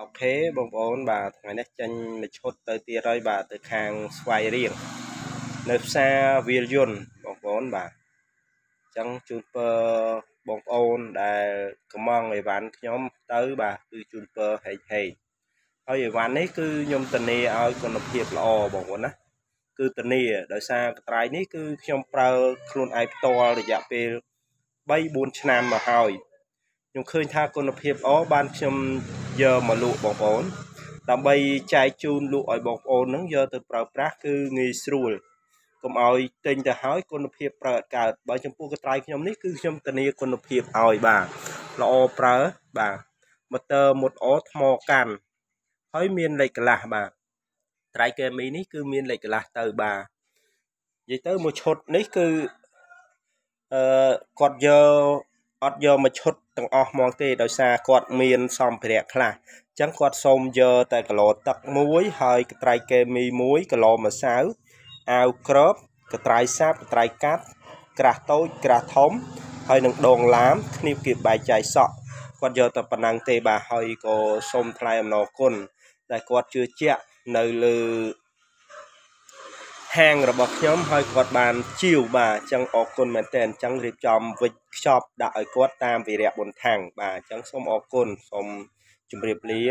អូខេបងប្អូនបាទថ្ងៃនេះចេញមឈុតទៅទៀតហើយបាទទៅខាងស្វាយរៀងនៅផ្សារវាលយន្តបងប្អូនបាទអញ្ចឹងជូនពរបងប្អូនដែលកំងអីវ៉ាន់ខ្ញុំទៅបាទគឺជូនពរហេកហេកហើយអីវ៉ាន់នេះគឺខ្ញុំធានាឲ្យគុណភាពល្អបងប្អូនណាគឺធានាដោយសារកត្រៃនេះគឺខ្ញុំប្រើខ្លួនឯងផ្ទាល់រយៈពេល3 4ឆ្នាំមកហើយ ខ្ញុំឃើញថាគុណភាពល្អបានខ្ញុំយកមកលក់បងប្អូនដើម្បីចែកជូនលក់ឲ្យបងប្អូនហ្នឹងយកទៅប្រើប្រាស់គឺងាយស្រួលកុំឲ្យទិញទៅហើយគុណភាពប្រើអត់កើតបើចំពោះកត្រៃខ្ញុំនេះគឺខ្ញុំធានាគុណភាពឲ្យបាទល្អប្រើបាទម៉ូទ័រមុតអថ្មកាន់ហើយមានលេខកន្លះបាទត្រៃកេមីនេះគឺមានលេខកន្លះទៅបាទនិយាយទៅមួយឈុតនេះគឺអឺគាត់យកអត់យកមកឈុត ទាំងអស់ហ្មងទេដោយសារគាត់មានសម្ភារៈខ្លះអញ្ចឹងគាត់សូមយកតែគីឡូទឹកមួយហើយកត្រៃកេមីមួយគីឡូម្សៅអាវក្របកត្រៃសាបកត្រៃកាត់ក្រាស់តូចក្រាស់ធំ ហើយនឹងដងឡាមគ្នាបគៀបបែកចាយសក់គាត់យកតែប៉ុណ្ណឹងទេបាទហើយក៏សូមថ្លែងអំណរគុណដែលគាត់ជឿជាក់នៅលើ ហាងរបស់ខ្ញុំហើយគាត់បានជាវបាទអញ្ចឹងអរគុណមែនតើអញ្ចឹងរៀបចំវិចខ្ចប់ដាក់ឲ្យគាត់តាមវីរៈបុណ្យថាំងបាទអញ្ចឹងសូមអរគុណសូមជម្រាបលា